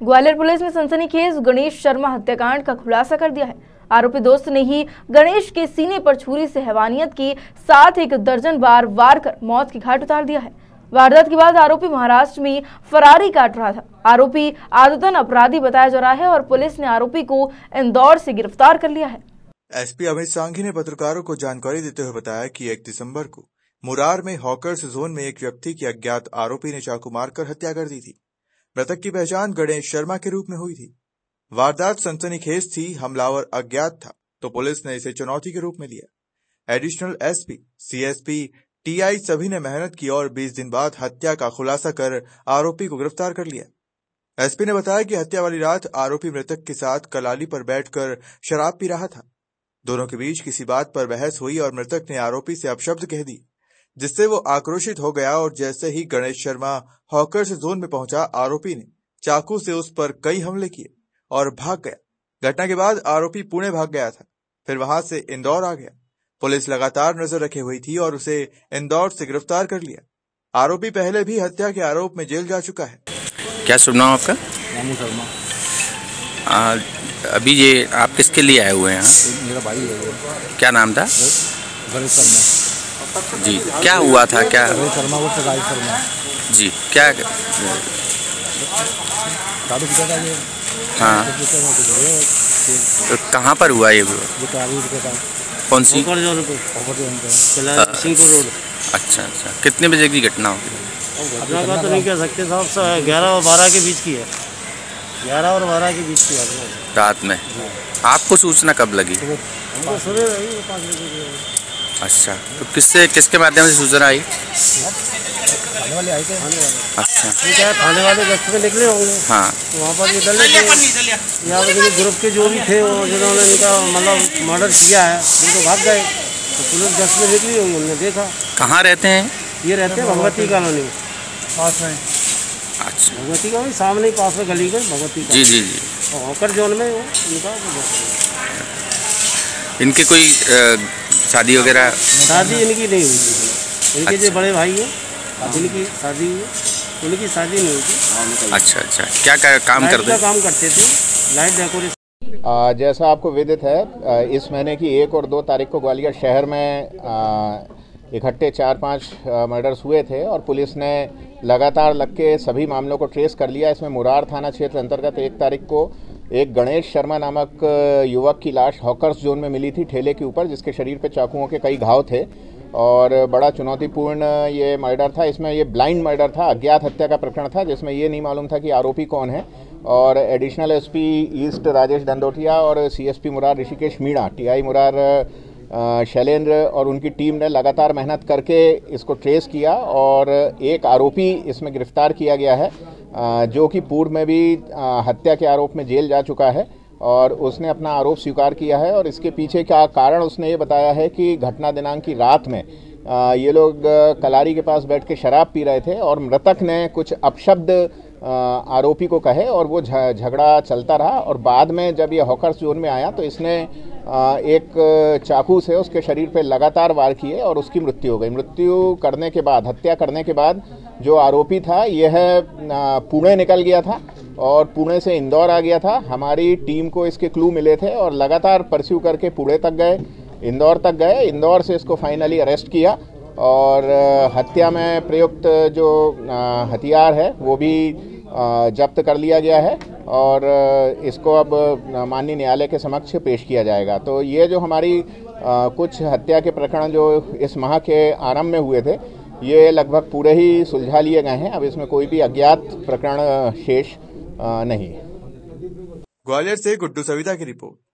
Gwalior police ने सनसनीखेज गणेश शर्मा हत्याकांड का खुलासा कर दिया है। आरोपी दोस्त ने ही गणेश के सीने पर छुरी से हैवानियत की, साथ एक दर्जन बार वार कर मौत की घाट उतार दिया है। वारदात के बाद आरोपी महाराष्ट्र में फरारी काट रहा था। आरोपी आदतन अपराधी बताया जा रहा है और पुलिस ने आरोपी को इंदौर से गिरफ़्तार कर लिया है। एसपी अमित सांघी ने पत्रकारों को जानकारी देते हुए बताया कि एक दिसंबर को मुरार में हॉकर्स जोन में एक व्यक्ति की अज्ञात आरोपी ने चाकू मारकर हत्या कर दी थी। मृतक की पहचान गणेश शर्मा के रूप में हुई थी। वारदात सनसनीखेज थी, हमलावर अज्ञात था तो पुलिस ने इसे चुनौती के रूप में लिया। एडिशनल एसपी, सीएसपी, टीआई सभी ने मेहनत की और 20 दिन बाद हत्या का खुलासा कर आरोपी को गिरफ़्तार कर लिया। एसपी ने बताया कि हत्या वाली रात आरोपी मृतक के साथ कलाली पर बैठकर शराब पी रहा था। दोनों के बीच किसी बात पर बहस हुई और मृतक ने आरोपी से अपशब्द कह दी जिससे वो आक्रोशित हो गया और जैसे ही गणेश शर्मा हॉकर्स जोन में पहुँचा आरोपी ने चाकू से उस पर कई हमले किए और भाग गया। घटना के बाद आरोपी पुणे भाग गया था। फिर वहाँ से इंदौर आ गया। पुलिस लगातार नज़र रखे हुई थी और उसे इंदौर से गिरफ़्तार कर लिया। आरोपी पहले भी हत्या के आरोप में जेल जा चुका है। क्या शुभ नाम आपका? रामू शर्मा। आ, अभी ये आप किसके लिए आए हुए हैं? मेरा भाई है क्या नाम था? गणेश शर्मा। जी क्या हुआ था क्या? शर्मा वो राज शर्मा। जी क्या दारू पीता था ये। हाँ। तो तो तो कहाँ पर हुआ ये? था कौन सी? सिंहपुर रोड। अच्छा अच्छा। कितने बजे की घटना होगी? घटना का तो नहीं कह सकते साहब ग्यारह और बारह के बीच की है। ग्यारह और बारह के बीच की है। रात में। आपको सूचना कब लगी? अच्छा तो किससे किसके माध्यम से सूचना आई? खाने वाले आए थे वाले अच्छा। ये है, थाने वाले गश्त में निकले होंगे हाँ वहाँ पर ये यहाँ पर ग्रुप के जो भी थे वो जिन्होंने इनका मतलब मर्डर किया है वो तो भाग गए तो पुलिस गश्त में निकली होंगी हमने देखा कहाँ रहते हैं? ये रहते हैं भगवती कॉलोनी पास में अच्छा। भगवती कॉलोनी सामने ही पास में गली में भगवती जी जी जी। हॉकर जोन में वो इनका। इनके कोई शादी वगैरह? शादी इनकी नहीं हुई थी। इनके जो बड़े भाई हैं जिनकी शादी हुई। उनकी शादी नहीं हुई थी। अच्छा अच्छा। क्या का- काम लाइट करते काम करते थे। लाइट डेकोरेशन जैसा आपको विदित है इस महीने की एक और दो तारीख को ग्वालियर शहर में इकट्ठे चार पाँच मर्डर्स हुए थे और पुलिस ने लगातार लग के सभी मामलों को ट्रेस कर लिया। इसमें मुरार थाना क्षेत्र अंतर्गत एक तारीख को एक गणेश शर्मा नामक युवक की लाश हॉकर्स जोन में मिली थी ठेले के ऊपर, जिसके शरीर पे चाकुओं के कई घाव थे। और बड़ा चुनौतीपूर्ण ये मर्डर था। इसमें ये ब्लाइंड मर्डर था, अज्ञात हत्या का प्रकरण था, जिसमें ये नहीं मालूम था कि आरोपी कौन है। और additional SP east Rajesh Dandotiya और सीएसपी मुरार ऋषिकेश मीणा, टीआई मुरार शैलेंद्र और उनकी टीम ने लगातार मेहनत करके इसको ट्रेस किया और एक आरोपी इसमें गिरफ़्तार किया गया है जो कि पूर्व में भी हत्या के आरोप में जेल जा चुका है और उसने अपना आरोप स्वीकार किया है और इसके पीछे का कारण उसने ये बताया है कि घटना दिनांक की रात में ये लोग, कलारी के पास बैठ के शराब पी रहे थे और मृतक ने कुछ अपशब्द आरोपी को कहे और वो झगड़ा चलता रहा और बाद में जब ये हॉकर्स जोन में आया तो इसने एक चाकू से उसके शरीर पे लगातार वार किए और उसकी मृत्यु हो गई। मृत्यु करने के बाद, हत्या करने के बाद जो आरोपी था यह पुणे निकल गया था और पुणे से इंदौर आ गया था। हमारी टीम को इसके क्लू मिले थे और लगातार परस्यू करके पुणे तक गए, इंदौर तक गए। इंदौर से इसको फाइनली अरेस्ट किया और हत्या में प्रयुक्त जो हथियार है, वो भी जब्त कर लिया गया है और इसको अब माननीय न्यायालय के समक्ष पेश किया जाएगा। तो ये जो हमारी कुछ हत्या के प्रकरण जो इस माह के आरंभ में हुए थे, ये लगभग पूरे ही सुलझा लिए गए हैं। अब इसमें कोई भी अज्ञात प्रकरण शेष नहीं। ग्वालियर से गुड्डू सविता की रिपोर्ट।